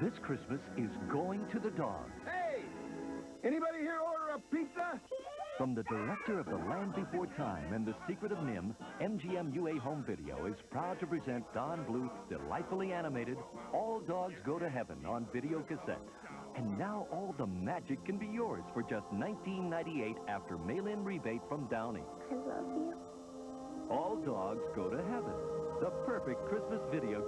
This Christmas is going to the dog. Hey! Anybody here order a pizza? From the director of The Land Before Time and The Secret of NIMH, MGM UA Home Video is proud to present Don Bluth's delightfully animated All Dogs Go to Heaven on video cassette. And now all the magic can be yours for just $19.98 after mail-in rebate from Downey. I love you. All Dogs Go to Heaven. The perfect Christmas video.